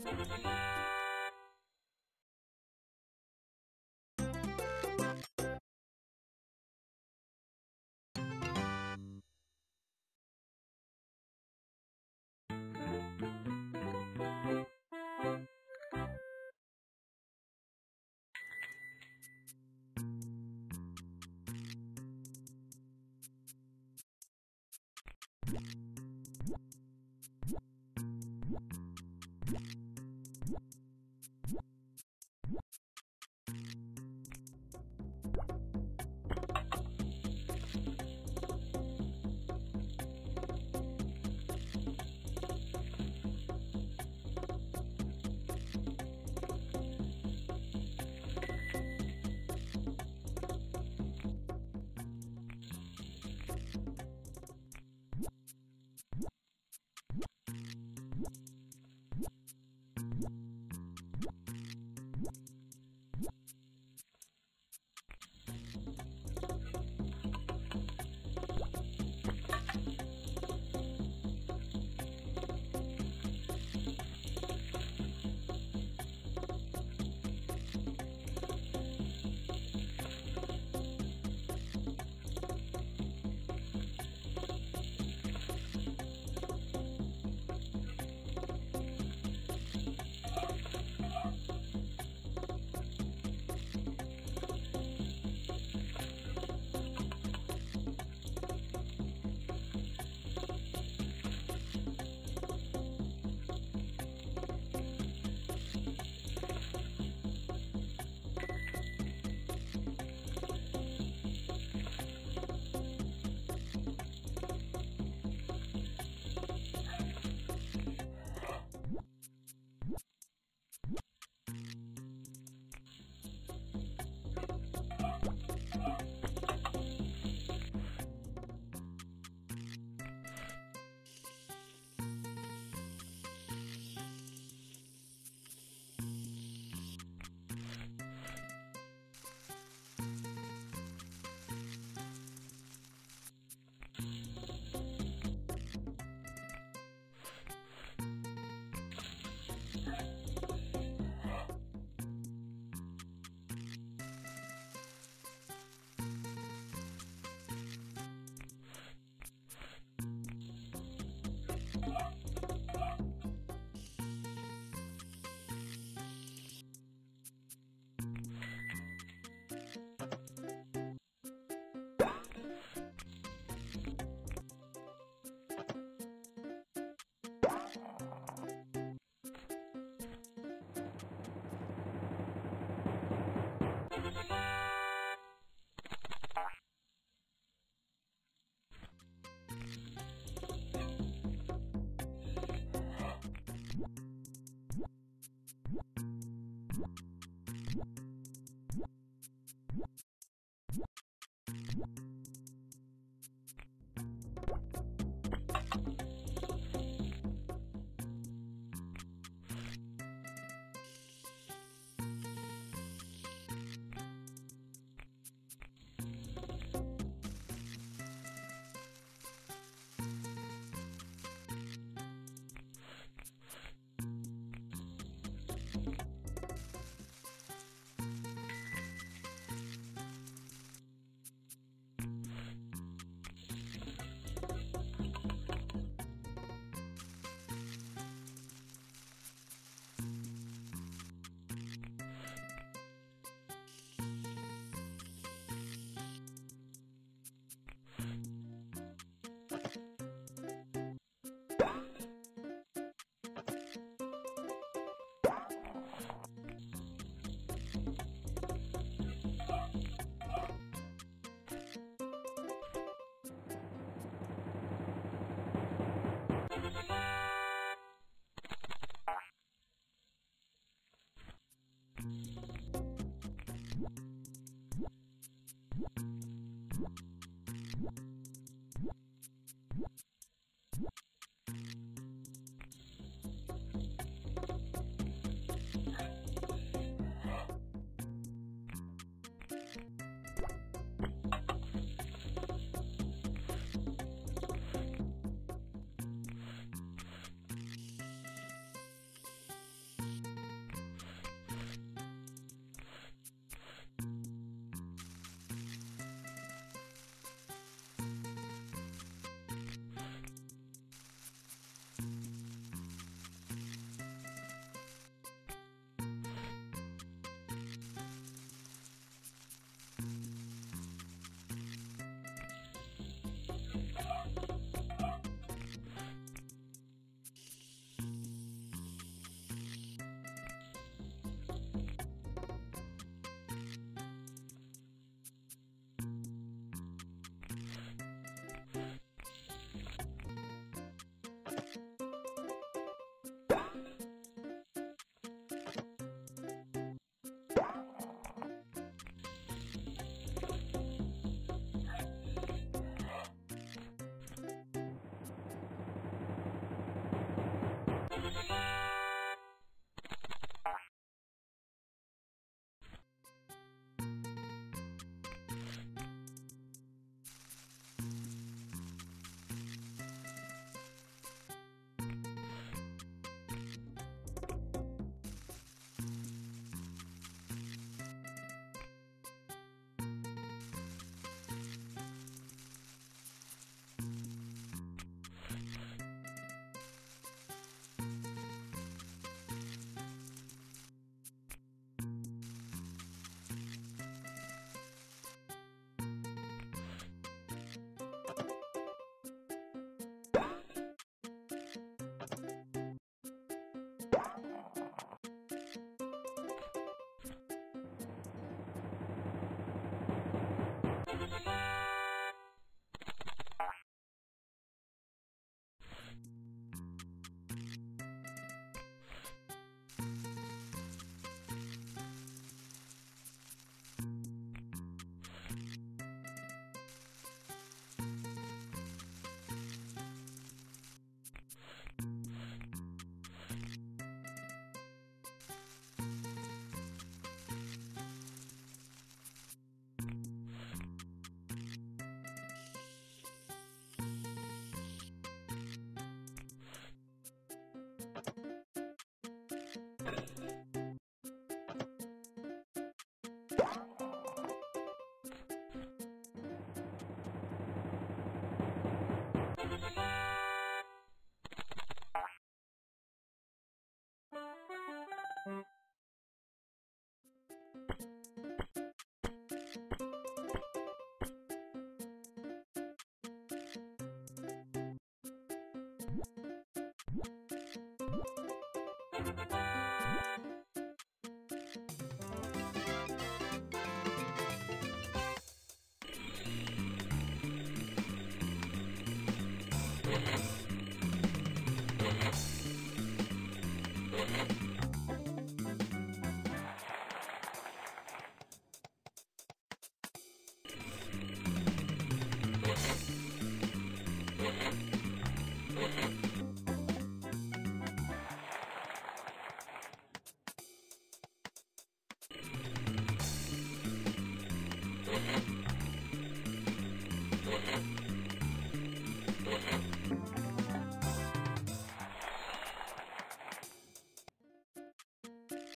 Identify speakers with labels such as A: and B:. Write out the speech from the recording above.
A: you
B: What?
C: you
A: Thank you.